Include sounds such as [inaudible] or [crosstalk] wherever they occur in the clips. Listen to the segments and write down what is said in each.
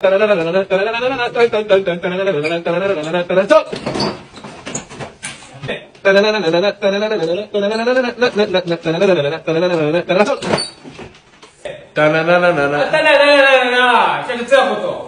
タラララララタラララララタンタンタンタンタラララララタラララララタラちょタラララララタラララララタラララララララララタラララララタラララララタラちょタラララララタラララララ就是这么走。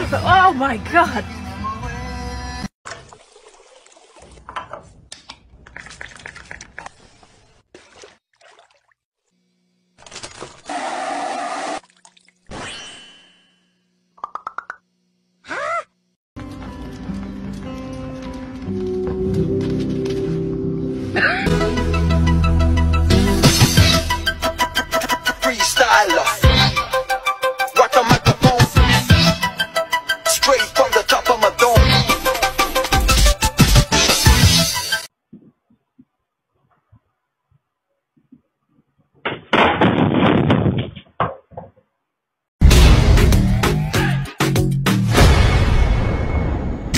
Oh my god!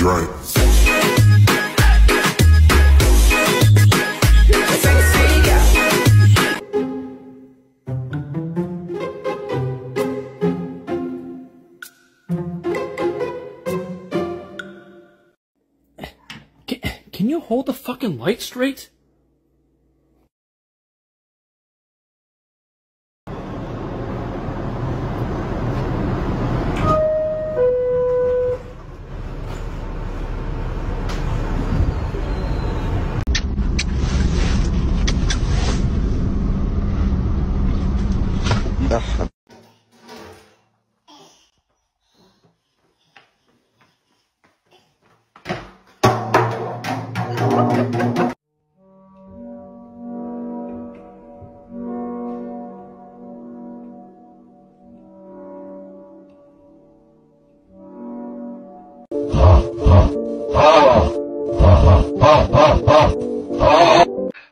Can you hold the fucking light straight?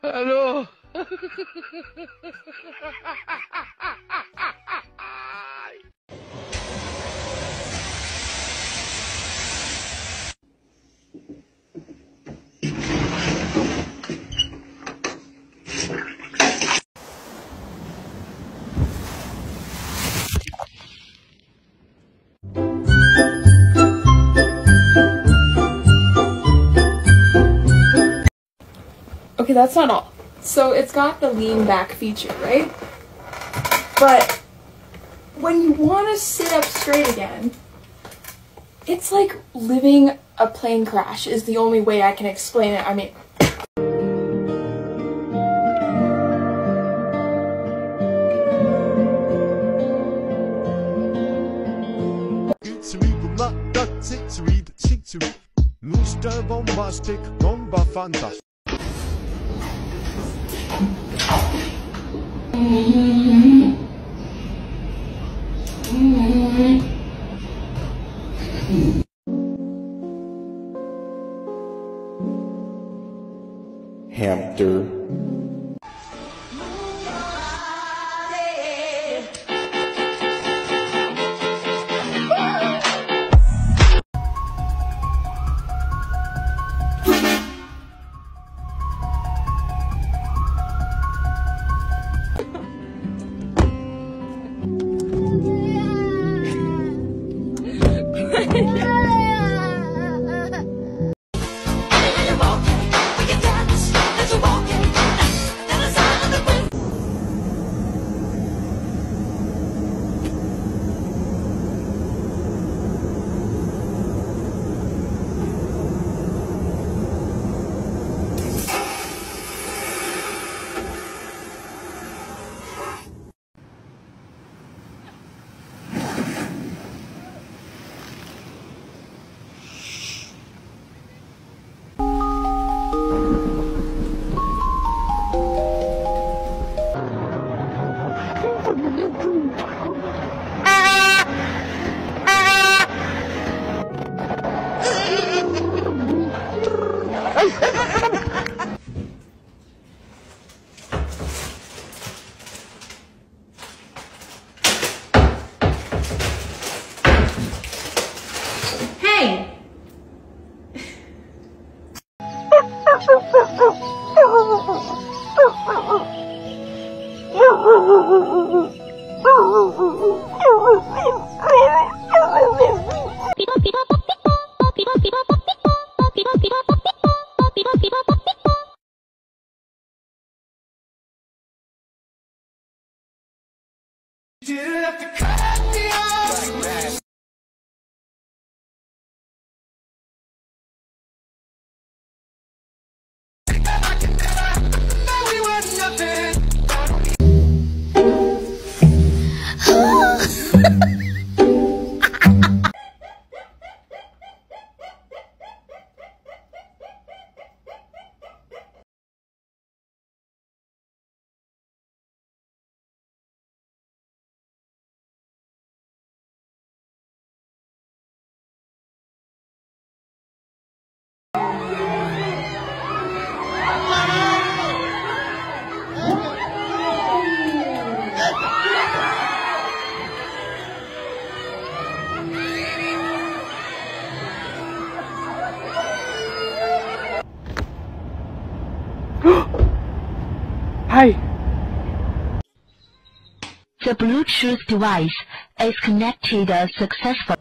Allô? [laughs] Okay, that's not all. So it's got the lean back feature, right? But when you want to sit up straight again, it's like living a plane crash is the only way I can explain it. I mean. Bombastic, bomba. Mm-hmm. Hi. The Bluetooth device is connected successfully.